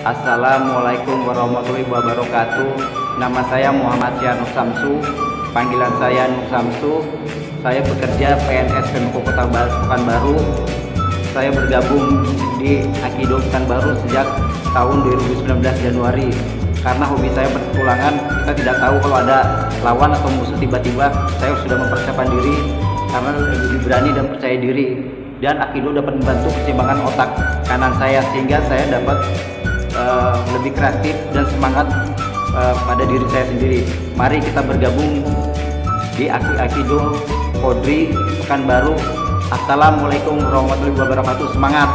Assalamualaikum warahmatullahi wabarakatuh. Nama saya Muhammad Syahnu Samsu. Panggilan saya Nur Samsu. Saya bekerja PNS Pemko Kota Pekanbaru. Saya bergabung di Akido Pekanbaru sejak tahun 2019 Januari. Karena hobi saya pertulangan, kita tidak tahu kalau ada lawan atau musuh tiba-tiba. Saya sudah mempersiapkan diri karena lebih berani dan percaya diri. Dan Akido dapat membantu keseimbangan otak kanan saya sehingga saya dapat uh, lebih kreatif dan semangat uh, pada diri saya sendiri. Mari kita bergabung di Aki Akido Kodri Pekanbaru. Assalamualaikum warahmatullahi wabarakatuh. Semangat!